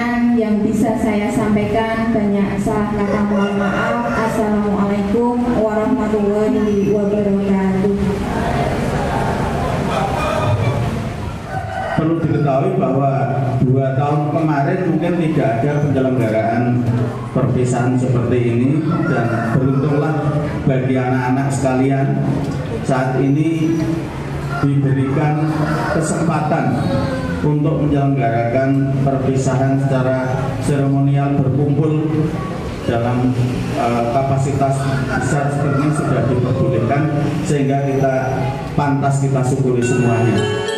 sekian yang bisa saya sampaikan. Banyak salah kata mohon maaf. Assalamualaikum warahmatullahi wabarakatuh. Perlu diketahui bahwa dua tahun kemarin mungkin tidak ada penyelenggaraan perpisahan seperti ini dan beruntunglah bagi anak-anak sekalian saat ini diberikan kesempatan untuk menyelenggarakan perpisahan secara seremonial berkumpul dalam uh, kapasitas besar seperti ini sudah diperbolehkan sehingga kita pantas kita syukuri semuanya.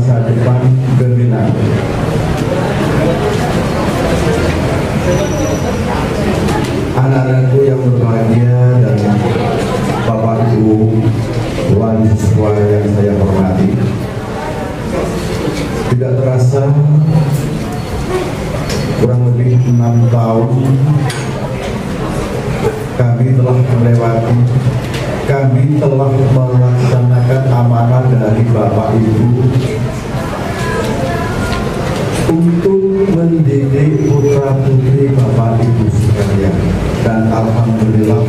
Masa depan gemilang. Anak-anakku yang berbahagia dan Bapak Ibu wali siswa yang saya hormati, tidak terasa kurang lebih enam tahun kami telah melewati kami telah melaksanakan amanah dari Bapak Ibu untuk mendidik putra putri Bapak Ibu sekalian. Dan Alhamdulillah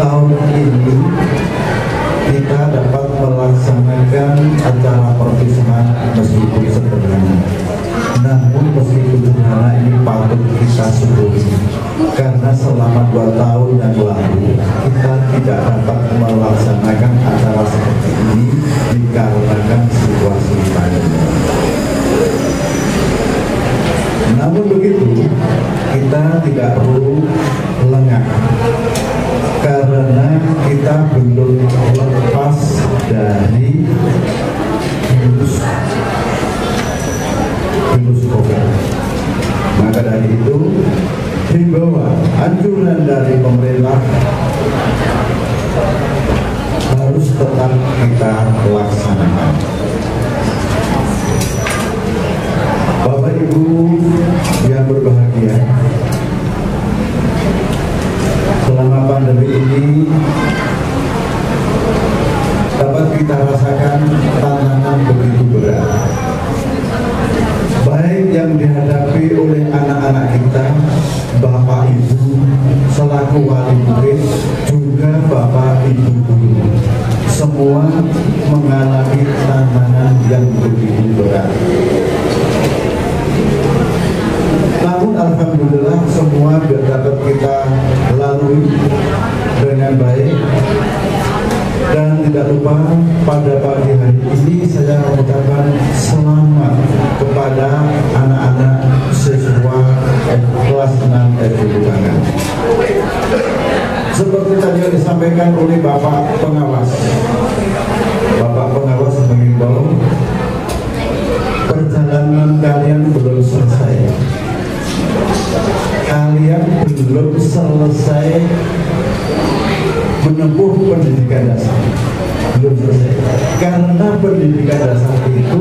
tahun ini kita dapat melaksanakan acara perpisahan meskipun sederhana namun meskipun sederhana ini patut kita syukuri. Karena selama dua tahun yang lalu kita tidak dapat melaksanakan acara seperti ini dikarenakan situasi pandemi. Namun begitu, kita tidak perlu Seperti tadi yang disampaikan oleh Bapak Pengawas, Bapak Pengawas mengimbau perjalanan kalian belum selesai. Kalian belum selesai menempuh pendidikan dasar. Belum selesai. Karena pendidikan dasar itu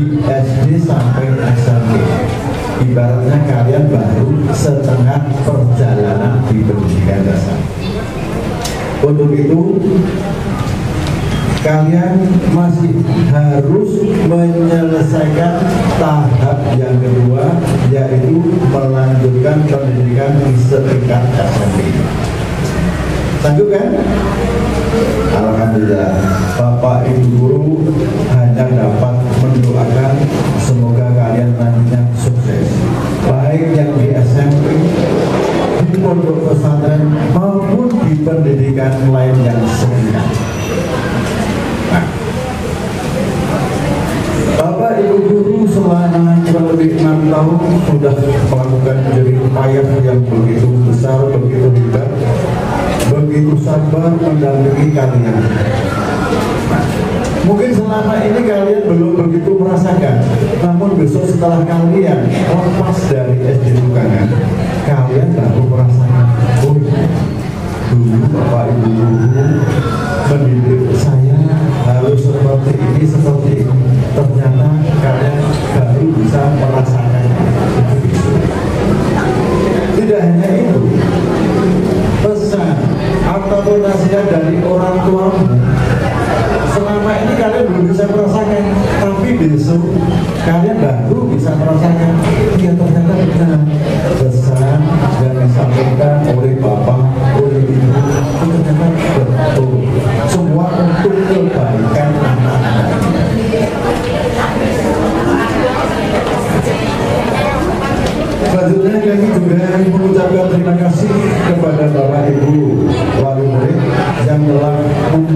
di SD sampai SMP ibaratnya kalian baru setengah perjalanan di pendidikan dasar untuk itu kalian masih harus menyelesaikan tahap yang kedua yaitu melanjutkan pendidikan di setingkat SMP Sanggup kan? Alhamdulillah Bapak Ibu Guru hanya dapat mendoakan semoga kalian nantinya sukses baik yang di SMP di pondok pesantren dengan lain yang serupa. Nah, Bapak Ibu Guru selama kurang lebih enam tahun sudah melakukan jerih payah yang begitu besar, begitu hebat, begitu sabar mendampingi kalian. Nah, mungkin selama ini kalian belum begitu merasakan, namun besok setelah kalian lepas dari SD Tukangan, kalian baru merasakan, oh dulu Bapak Ibu Guru mendidik saya harus seperti ini, seperti ini. Ternyata kalian baru bisa merasakan. Tidak hanya itu, pesan atau nasihat dari orang tuamu selama ini kalian belum bisa merasakan tapi besok kalian baru bisa merasakan ya ternyata benar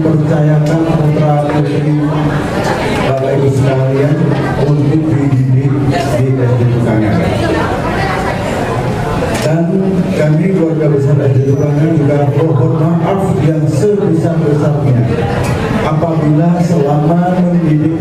mempercayakan putra putri Bapak Ibu sekalian untuk dididik di SD Tukangan. Dan kami keluarga besar SD Tukangan juga mohon maaf yang sebesar-besarnya apabila selama mendidik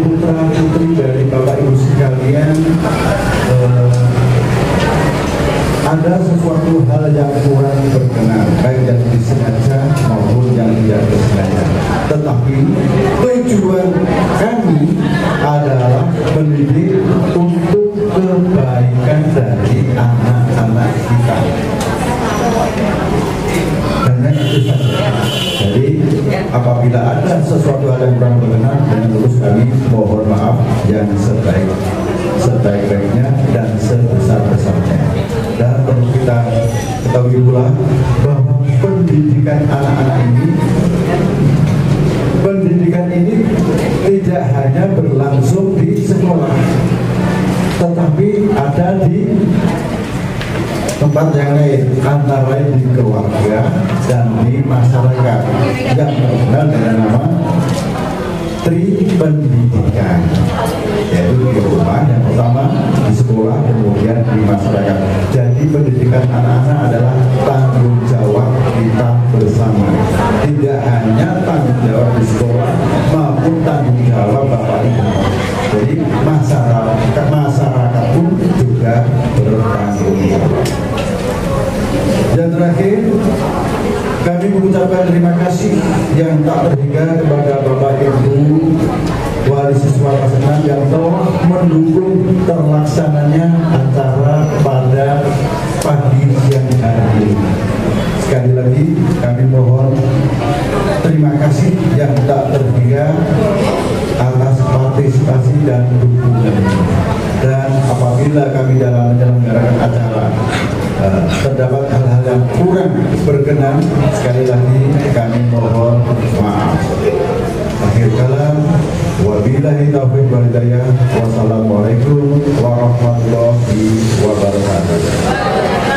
tempat yang lain antara lain di keluarga dan di masyarakat. Yang terkenal dengan nama tri pendidikan. Yaitu di rumah yang pertama di sekolah kemudian di masyarakat. Jadi pendidikan anak-anak adalah tanggung jawab kita bersama. Tidak hanya tanggung jawab di sekolah mengucapkan terima kasih yang tak terhingga kepada Bapak Ibu wali siswa kelas yang telah mendukung terlaksananya acara pada pagi siang hari ini. Sekali lagi kami mohon terima kasih yang tak terhingga atas partisipasi dan dukungan. Dan apabila kami dalam menyelenggarakan acara uh, terdapat yang kurang berkenan, sekali lagi kami mohon maaf. Akhir kalam, wabillahi taufiq wal. Wassalamualaikum warahmatullahi wabarakatuh.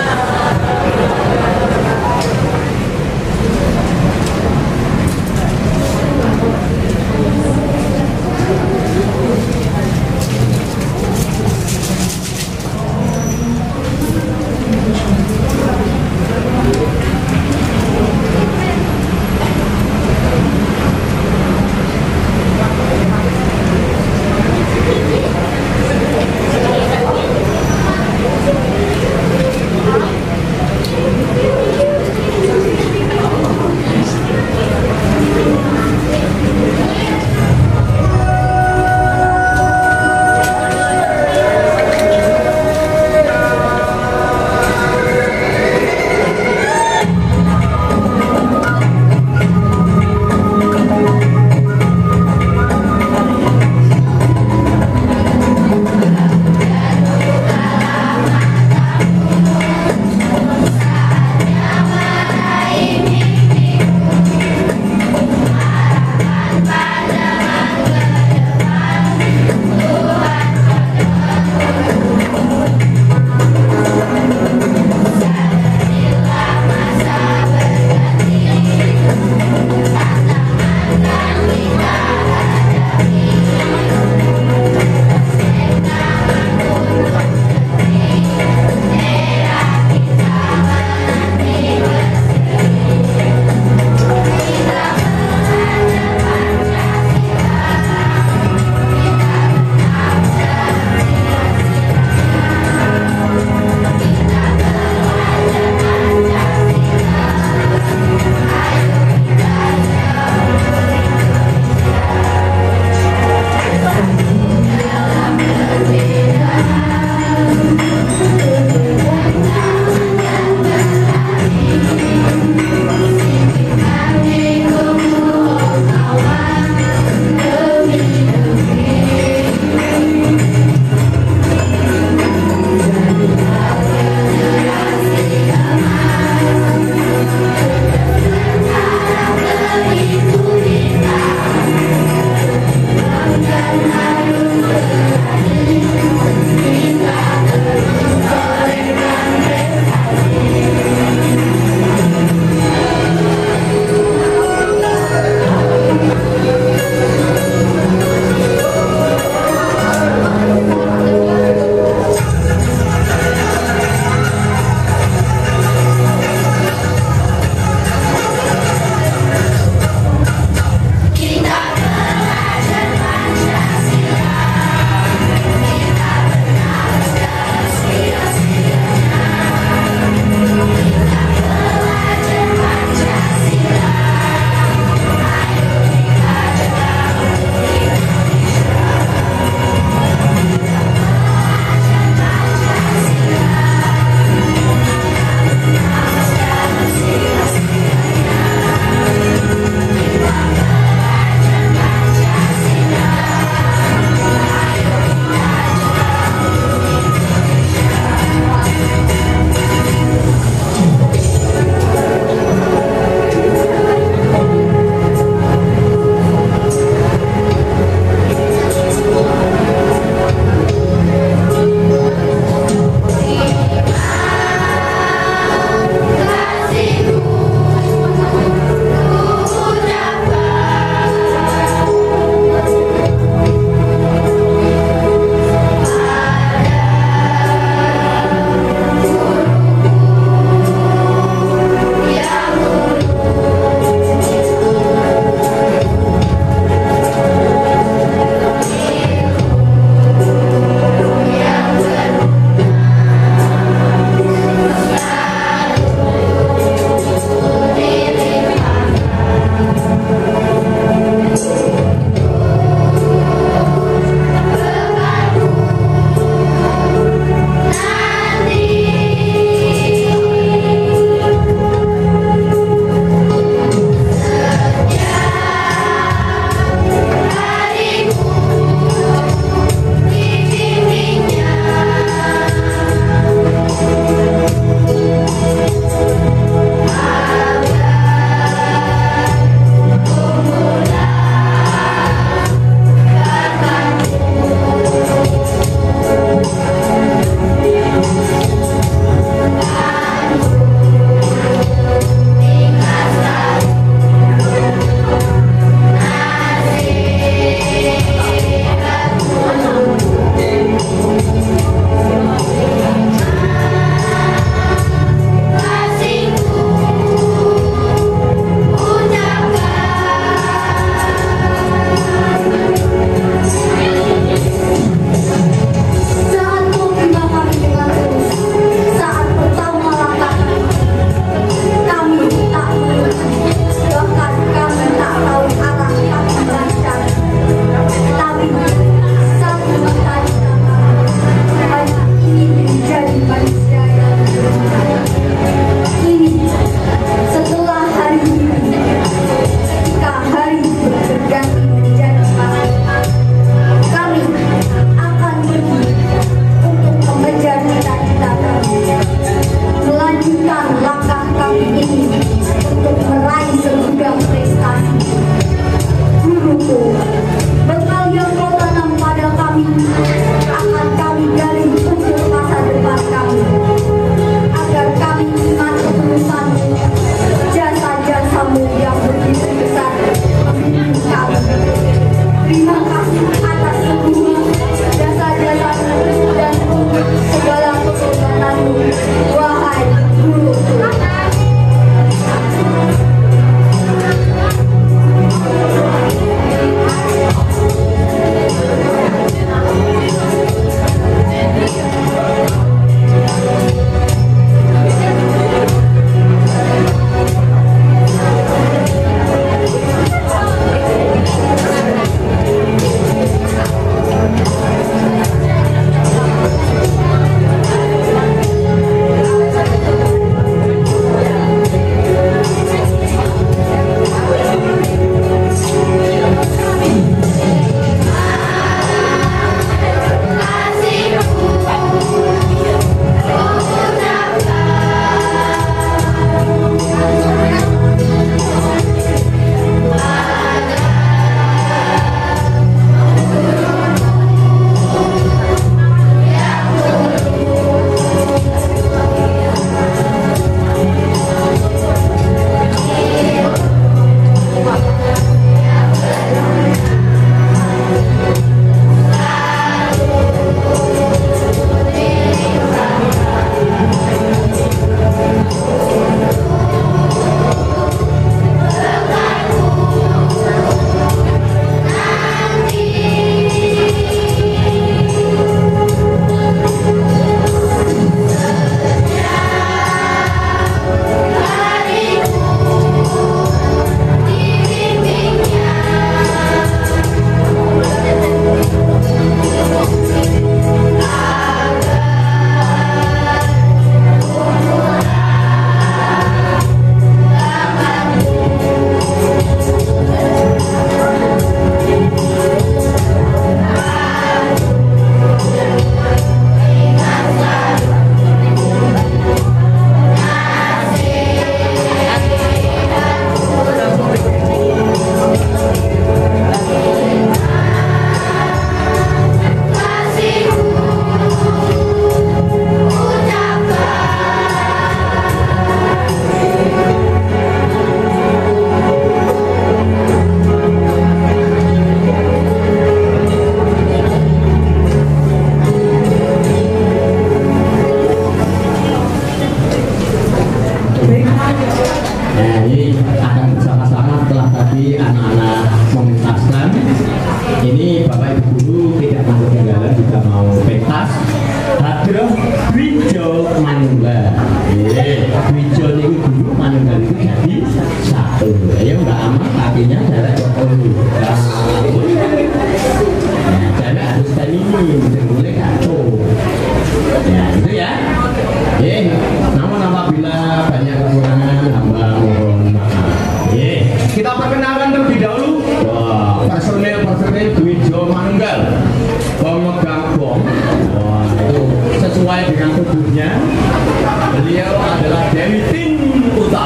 祝我们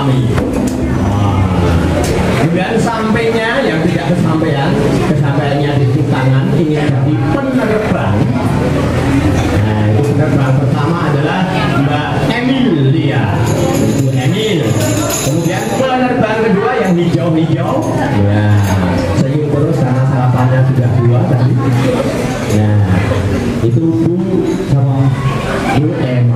alami. Ah. Kemudian sampainya yang tidak kesampaian kesampaiannya di tangan ini jadi penerbang nah itu penerbang pertama adalah Mbak Emilia Bu Emil. Kemudian penerbang kedua yang hijau-hijau. Ya senyum terus karena sarapannya sudah dua tadi. Nah itu Bu sama Bu Emil